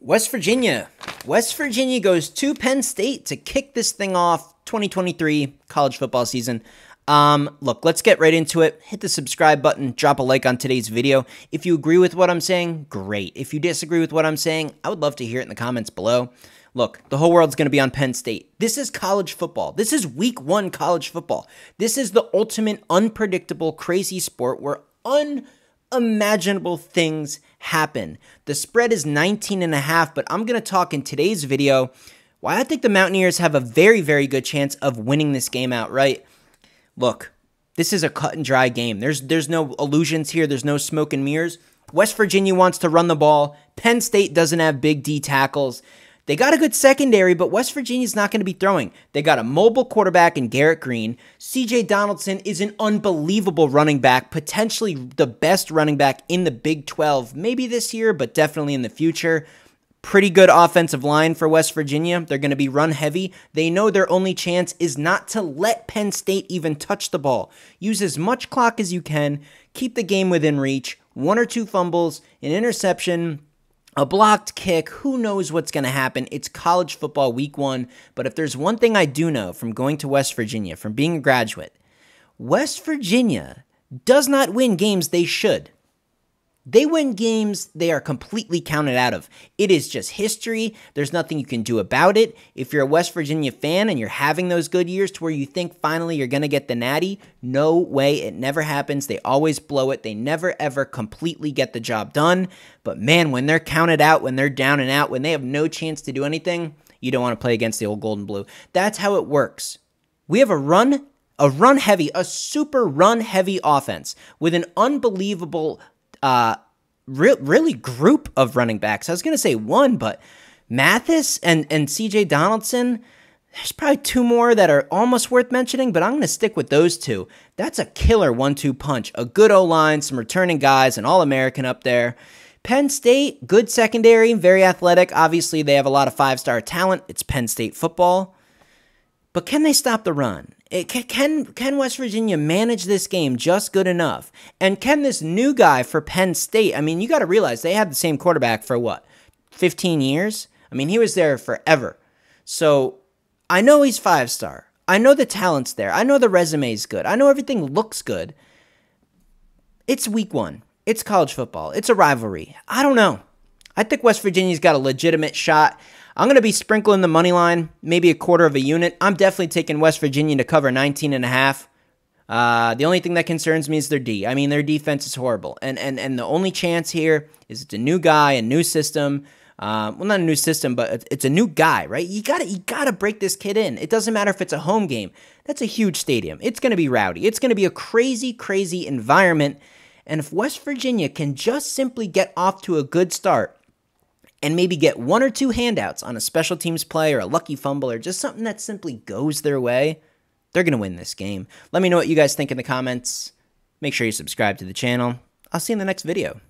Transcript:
West Virginia. West Virginia goes to Penn State to kick this thing off 2023 college football season. Um, look, let's get right into it. Hit the subscribe button, drop a like on today's video. If you agree with what I'm saying, great. If you disagree with what I'm saying, I would love to hear it in the comments below. Look, the whole world's going to be on Penn State. This is college football. This is week one college football. This is the ultimate unpredictable, crazy sport where unimaginable things happen. The spread is 19 and a half, but I'm going to talk in today's video why I think the Mountaineers have a very, very good chance of winning this game outright. Look, this is a cut and dry game. There's there's no illusions here. There's no smoke and mirrors. West Virginia wants to run the ball. Penn State doesn't have big D tackles. They got a good secondary, but West Virginia's not going to be throwing. They got a mobile quarterback in Garrett Greene. CJ Donaldson is an unbelievable running back, potentially the best running back in the Big 12, maybe this year, but definitely in the future. Pretty good offensive line for West Virginia. They're going to be run heavy. They know their only chance is not to let Penn State even touch the ball. Use as much clock as you can, keep the game within reach. One or two fumbles, an interception, a blocked kick, who knows what's going to happen? It's college football week one. But if there's one thing I do know from going to West Virginia, from being a graduate, West Virginia does not win games they should. They win games they are completely counted out of. It is just history. There's nothing you can do about it. If you're a West Virginia fan and you're having those good years to where you think finally you're going to get the natty, no way. It never happens. They always blow it. They never ever completely get the job done. But man, when they're counted out, when they're down and out, when they have no chance to do anything, you don't want to play against the old Golden Blue. That's how it works. We have a run a run heavy, a super run heavy offense with an unbelievable uh, re- really group of running backs. I was going to say one, but Mathis and, and CJ Donaldson, there's probably two more that are almost worth mentioning, but I'm going to stick with those two. That's a killer one two punch. A good O line, some returning guys, an All American up there. Penn State, good secondary, very athletic. Obviously, they have a lot of five star talent. It's Penn State football. But can they stop the run? It, can can West Virginia manage this game just good enough? And can this new guy for Penn State? I mean, you got to realize they had the same quarterback for what, 15 years? I mean, he was there forever. So I know he's five star. I know the talent's there. I know the resume's good. I know everything looks good. It's week one. It's college football. It's a rivalry. I don't know. I think West Virginia's got a legitimate shot. I'm going to be sprinkling the money line, maybe a quarter of a unit. I'm definitely taking West Virginia to cover 19 and a half. Uh, the only thing that concerns me is their D. I mean, their defense is horrible, and and and the only chance here is it's a new guy, a new system. Um, well, not a new system, but it's a new guy, right? You gotta you gotta break this kid in. It doesn't matter if it's a home game. That's a huge stadium. It's gonna be rowdy. It's gonna be a crazy, crazy environment. And if West Virginia can just simply get off to a good start, and maybe get one or two handouts on a special teams play or a lucky fumble or just something that simply goes their way, they're going to win this game. Let me know what you guys think in the comments. Make sure you subscribe to the channel. I'll see you in the next video.